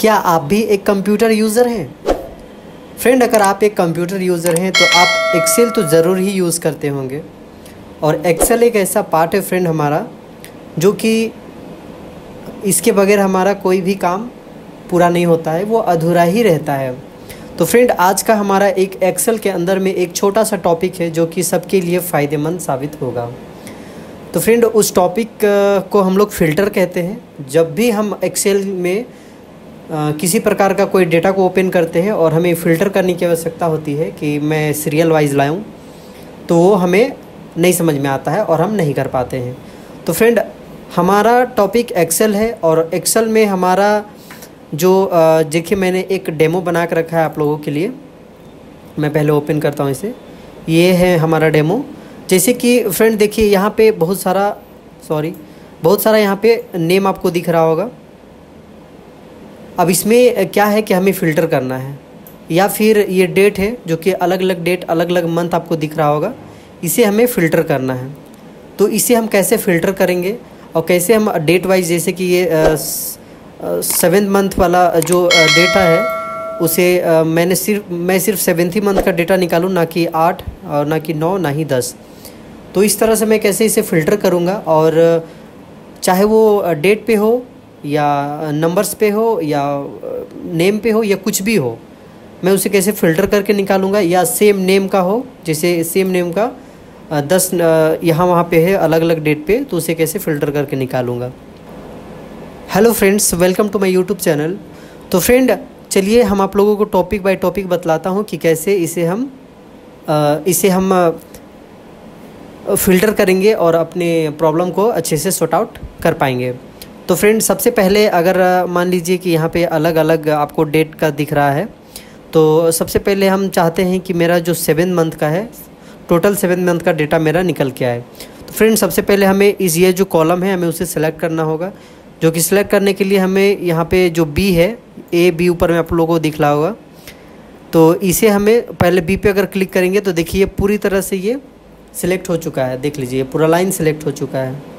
क्या आप भी एक कंप्यूटर यूज़र हैं? फ्रेंड अगर आप एक कंप्यूटर यूज़र हैं तो आप एक्सेल तो ज़रूर ही यूज़ करते होंगे। और एक्सेल एक ऐसा पार्ट है फ्रेंड हमारा, जो कि इसके बगैर हमारा कोई भी काम पूरा नहीं होता है, वो अधूरा ही रहता है। तो फ्रेंड आज का हमारा एक एक्सेल के अंदर में एक छोटा सा टॉपिक है, जो कि सबके लिए फ़ायदेमंद साबित होगा। तो फ्रेंड उस टॉपिक को हम लोग फ़िल्टर कहते हैं। जब भी हम एक्सेल में किसी प्रकार का कोई डेटा को ओपन करते हैं और हमें फ़िल्टर करने की आवश्यकता होती है कि मैं सीरियल वाइज लाऊं तो वो हमें नहीं समझ में आता है और हम नहीं कर पाते हैं। तो फ्रेंड हमारा टॉपिक एक्सेल है और एक्सेल में हमारा जो देखिए मैंने एक डेमो बना कर रखा है आप लोगों के लिए। मैं पहले ओपन करता हूँ इसे। ये है हमारा डेमो जैसे कि फ्रेंड देखिए यहाँ पे बहुत सारा सॉरी बहुत सारा यहाँ पे नेम आपको दिख रहा होगा। अब इसमें क्या है कि हमें फ़िल्टर करना है? या फिर ये डेट है जो कि अलग अलग डेट अलग अलग मंथ आपको दिख रहा होगा इसे हमें फ़िल्टर करना है। तो इसे हम कैसे फ़िल्टर करेंगे? और कैसे हम डेट वाइज जैसे कि ये सेवेंथ मंथ वाला जो डेटा है उसे आ, मैंने सिर्फ़ मैं सिर्फ़ सेवेंथ ही मंथ का डेटा निकालूँ ना कि आठ और ना कि नौ ना ही दस। तो इस तरह से मैं कैसे इसे फ़िल्टर करूँगा? और चाहे वो डेट पे हो या नंबर्स पे हो या नेम पे हो या कुछ भी हो, मैं उसे कैसे फ़िल्टर करके निकालूँगा? या सेम नेम का हो, जैसे सेम नेम का दस यहाँ वहाँ पे है अलग अलग डेट पे तो उसे कैसे फ़िल्टर करके निकालूँगा? Hello friends welcome to my YouTube channel तो फ्रेंड चलिए हम आप लोगों को टॉपिक बाय टॉपिक बतलाता हूँ कि कैसे इसे हम इसे हम फ़िल्टर करेंगे और अपने प्रॉब्लम को अच्छे से सॉर्ट आउट कर पाएँगे। तो फ्रेंड सबसे पहले अगर मान लीजिए कि यहाँ पे अलग अलग आपको डेट का दिख रहा है तो सबसे पहले हम चाहते हैं कि मेरा जो सेवन मंथ का है टोटल सेवन मंथ का डेटा मेरा निकल के आए। तो फ्रेंड सबसे पहले हमें इस ये जो कॉलम है, हमें उसे सेलेक्ट करना होगा, जो कि सिलेक्ट करने के लिए हमें यहाँ पे जो बी है ए बी ऊपर में आप लोगों को दिख रहा होगा। तो इसे हमें पहले बी पे अगर क्लिक करेंगे तो देखिए पूरी तरह से ये सिलेक्ट हो चुका है, देख लीजिए, पूरा लाइन सिलेक्ट हो चुका है।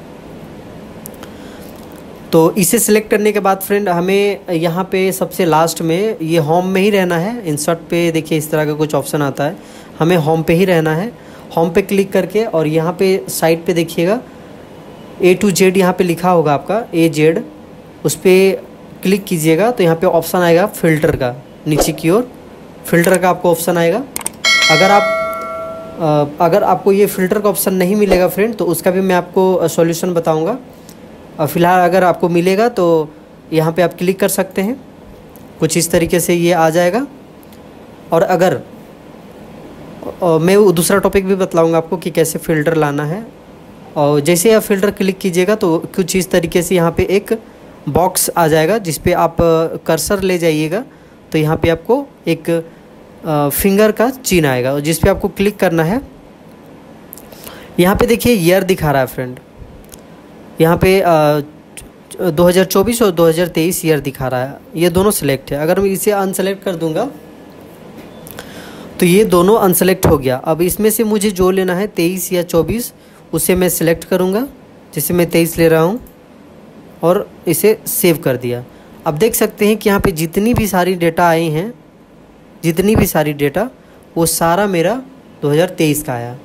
तो इसे सिलेक्ट करने के बाद फ्रेंड हमें यहाँ पे सबसे लास्ट में ये होम में ही रहना है। इंसर्ट पे देखिए इस तरह का कुछ ऑप्शन आता है। हमें होम पे ही रहना है। होम पे क्लिक करके और यहाँ पे साइड पे देखिएगा। ए टू जेड यहाँ पे लिखा होगा आपका। ए जेड उस पर क्लिक कीजिएगा तो यहाँ पे ऑप्शन आएगा फ़िल्टर का। नीचे की ओर फ़िल्टर का आपको ऑप्शन आएगा। अगर आप अगर आपको ये फ़िल्टर का ऑप्शन नहीं मिलेगा फ्रेंड तो उसका भी मैं आपको सॉल्यूशन बताऊँगा। और फ़िलहाल अगर आपको मिलेगा तो यहाँ पे आप क्लिक कर सकते हैं। कुछ इस तरीके से ये आ जाएगा। और अगर और मैं दूसरा टॉपिक भी बतलाऊँगा आपको कि कैसे फ़िल्टर लाना है। और जैसे आप फ़िल्टर क्लिक कीजिएगा तो कुछ इस तरीके से यहाँ पे एक बॉक्स आ जाएगा जिस पे आप कर्सर ले जाइएगा। तो यहाँ पे आपको एक फिंगर का चिन्ह आएगा जिस पे आपको क्लिक करना है। यहाँ पे देखिए ईयर दिखा रहा है फ्रेंड यहाँ पे दो हज़ार चौबीस और 2023 ईयर दिखा रहा है। ये दोनों सिलेक्ट है। अगर मैं इसे अनसेलेक्ट कर दूँगा तो ये दोनों अनसेलेक्ट हो गया। अब इसमें से मुझे जो लेना है तेईस या चौबीस, उसे मैं सिलेक्ट करूँगा, जैसे मैं तेईस ले रहा हूँ, और इसे सेव कर दिया। अब देख सकते हैं कि यहाँ पे जितनी भी सारी डेटा आई हैं, जितनी भी सारी डेटा वो सारा मेरा 2023 का आया।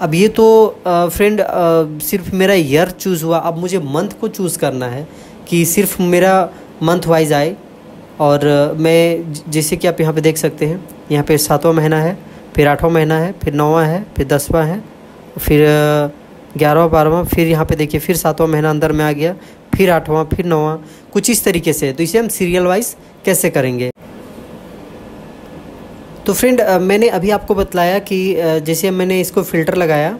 अब ये तो फ्रेंड सिर्फ़ मेरा ईयर चूज़ हुआ। अब मुझे मंथ को चूज़ करना है कि सिर्फ़ मेरा मंथ वाइज आए। और मैं जैसे कि आप यहाँ पे देख सकते हैं, यहाँ पे सातवां महीना है, फिर आठवां महीना है, फिर नौवां है, फिर दसवां है, फिर ग्यारहवा, बारहवा, फिर यहाँ पे देखिए, फिर सातवां महीना अंदर में आ गया, फिर आठवां, फिर नौवां, कुछ इस तरीके से। तो इसे हम सीरियल वाइज कैसे करेंगे? तो फ्रेंड मैंने अभी आपको बतलाया कि जैसे मैंने इसको फ़िल्टर लगाया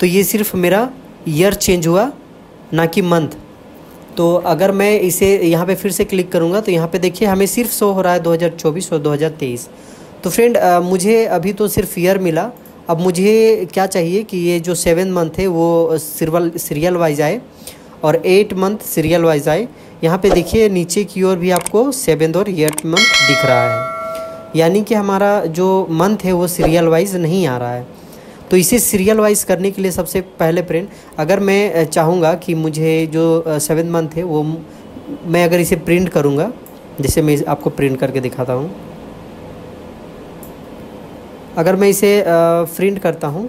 तो ये सिर्फ़ मेरा ईयर चेंज हुआ, ना कि मंथ तो अगर मैं इसे यहाँ पे फिर से क्लिक करूँगा तो यहाँ पे देखिए हमें सिर्फ़ शो हो रहा है 2024 और 2023 तो फ्रेंड मुझे अभी तो सिर्फ़ ईयर मिला. अब मुझे क्या चाहिए कि ये जो सेवन मंथ है, वो सीरियल सीरियल वाइज आए और एट मंथ सीरियल वाइज आए. यहाँ पे देखिए नीचे की ओर भी आपको सेवन और एट मंथ दिख रहा है. यानी कि हमारा जो मंथ है वो सीरियल वाइज नहीं आ रहा है। तो इसे सीरियल वाइज करने के लिए सबसे पहले प्रिंट अगर मैं चाहूँगा कि मुझे जो सेवन मंथ है वो मैं अगर इसे प्रिंट करूँगा, जैसे मैं आपको प्रिंट करके दिखाता हूँ। अगर मैं इसे प्रिंट करता हूँ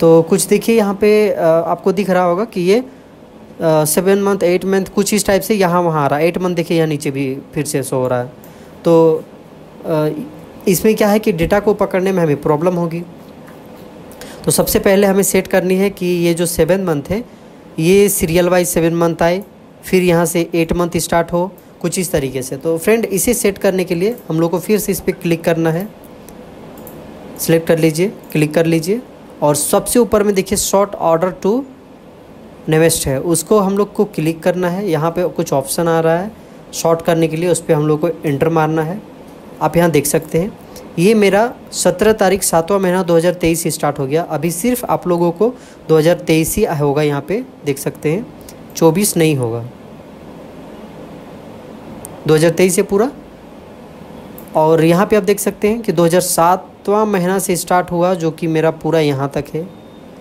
तो कुछ देखिए यहाँ पे आपको दिख रहा होगा कि ये सेवन मंथ एट मंथ कुछ इस टाइप से यहाँ वहाँ आ रहा है। एट मंथ देखिए यहाँ नीचे भी फिर से शो हो रहा है। तो इसमें क्या है कि डेटा को पकड़ने में हमें प्रॉब्लम होगी। तो सबसे पहले हमें सेट करनी है कि ये जो सेवन मंथ है, ये सीरियल वाइज सेवन मंथ आए, फिर यहाँ से एट मंथ स्टार्ट हो, कुछ इस तरीके से। तो फ्रेंड, इसे सेट करने के लिए हम लोग को फिर से इस पर क्लिक करना है। सिलेक्ट कर लीजिए, क्लिक कर लीजिए। और सबसे ऊपर में देखिए, शॉर्ट ऑर्डर टू नेवेस्ट है। उसको हम लोग को क्लिक करना है। यहाँ पे कुछ ऑप्शन आ रहा है। शॉर्ट करने के लिए उस पर हम लोग को इंटर मारना है। आप यहाँ देख सकते हैं। ये मेरा सत्रह तारीख सातवां महीना 2023 स्टार्ट हो गया। अभी सिर्फ़ आप लोगों को 2023 ही होगा यहाँ पे, देख सकते हैं। 24 नहीं होगा। 2023 से पूरा। और यहाँ पे आप देख सकते हैं कि 2007वां महीना से स्टार्ट हुआ, जो कि मेरा पूरा यहाँ तक है।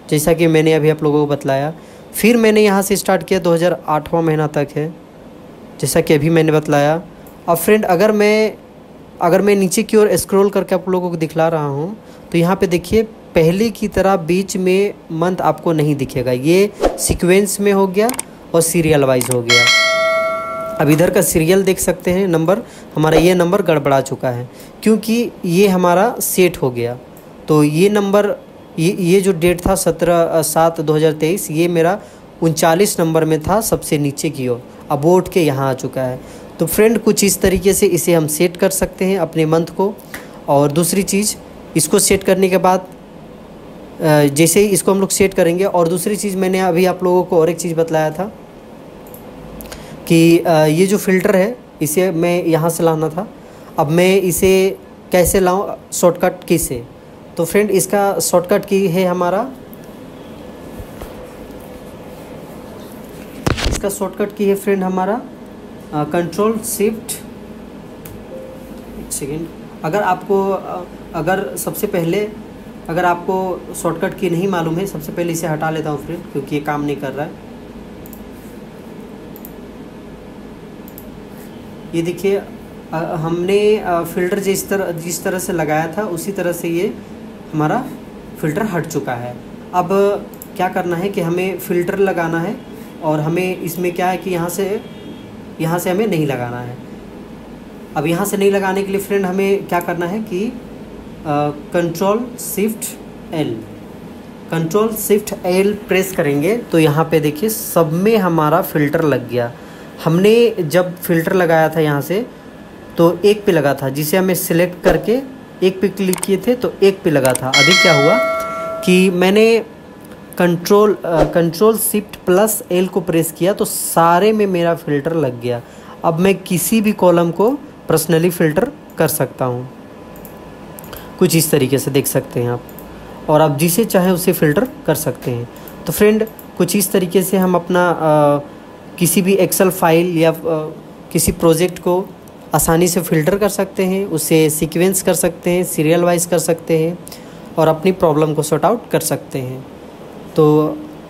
जैसा कि मैंने अभी आप लोगों को बतलाया फिर मैंने यहाँ से स्टार्ट किया 2008वां महीना तक है। जैसा कि अभी मैंने बतलाया। अब फ्रेंड अगर मैं अगर मैं नीचे की ओर स्क्रॉल करके आप लोगों को दिखला रहा हूँ तो यहाँ पे देखिए, पहले की तरह बीच में मंथ आपको नहीं दिखेगा। ये सीक्वेंस में हो गया और सीरियल वाइज हो गया। अब इधर का सीरियल देख सकते हैं नंबर हमारा ये नंबर गड़बड़ा चुका है, क्योंकि ये हमारा सेट हो गया। तो ये नंबर ये ये जो डेट था सत्रह, सात दो हज़ार तेईस, ये मेरा उनचालीस नंबर में था, सबसे नीचे की ओर। अब उठ के यहाँ आ चुका है। तो फ्रेंड, कुछ इस तरीके से इसे हम सेट कर सकते हैं अपने मंथ को। और दूसरी चीज़, इसको सेट करने के बाद जैसे ही इसको हम लोग सेट करेंगे। और दूसरी चीज़, मैंने अभी आप लोगों को और एक चीज़ बतलाया था कि ये जो फ़िल्टर है, इसे मैं यहाँ से लाना था। अब मैं इसे कैसे लाऊँ? शॉर्टकट की से। तो फ्रेंड, इसका शॉर्टकट की है हमारा इसका शॉर्टकट की है फ्रेंड हमारा। कंट्रोल शिफ्ट एक सेकेंड अगर आपको अगर सबसे पहले, अगर आपको शॉर्टकट की नहीं मालूम है, सबसे पहले इसे हटा लेता हूँ फ्रेंड क्योंकि ये काम नहीं कर रहा है। ये देखिए हमने फ़िल्टर जिस तरह जिस तरह से लगाया था, उसी तरह से ये हमारा फ़िल्टर हट चुका है। अब क्या करना है कि हमें फ़िल्टर लगाना है। और हमें इसमें क्या है कि यहाँ से यहाँ से हमें नहीं लगाना है। अब यहाँ से नहीं लगाने के लिए फ्रेंड हमें क्या करना है कि control shift L control shift L press करेंगे तो यहाँ पे देखिए सब में हमारा फ़िल्टर लग गया। हमने जब फ़िल्टर लगाया था यहाँ से तो एक पे लगा था, जिसे हमें सिलेक्ट करके एक पे क्लिक किए थे तो एक पे लगा था। अभी क्या हुआ कि मैंने control control shift plus L को प्रेस किया तो सारे में मेरा फ़िल्टर लग गया। अब मैं किसी भी कॉलम को पर्सनली फ़िल्टर कर सकता हूँ। कुछ इस तरीके से देख सकते हैं आप। और आप जिसे चाहें उसे फ़िल्टर कर सकते हैं। तो फ्रेंड कुछ इस तरीके से हम अपना आ, किसी भी एक्सेल फ़ाइल या आ, किसी प्रोजेक्ट को आसानी से फ़िल्टर कर सकते हैं उसे सीक्वेंस कर सकते हैं सीरियल वाइज कर सकते हैं और अपनी प्रॉब्लम को सॉर्ट आउट कर सकते हैं। तो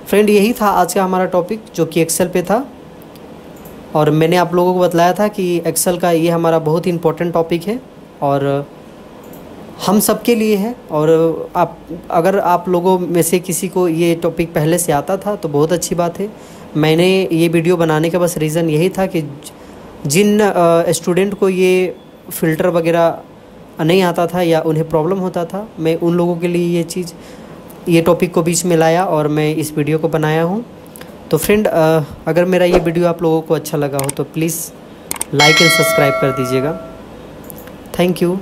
फ्रेंड यही था आज का हमारा टॉपिक जो कि एक्सेल पे था। और मैंने आप लोगों को बताया था कि एक्सेल का ये हमारा बहुत ही इम्पोर्टेंट टॉपिक है और हम सब के लिए है। और आप, अगर आप लोगों में से किसी को ये टॉपिक पहले से आता था तो बहुत अच्छी बात है। मैंने ये वीडियो बनाने का बस रीज़न यही था कि जिन स्टूडेंट को ये फ़िल्टर वगैरह नहीं आता था या उन्हें प्रॉब्लम होता था, मैं उन लोगों के लिए ये चीज़ ये टॉपिक को बीच में लाया और मैं इस वीडियो को बनाया हूँ। तो फ्रेंड अगर मेरा ये वीडियो आप लोगों को अच्छा लगा हो तो प्लीज़ लाइक एंड सब्सक्राइब कर दीजिएगा। Thank you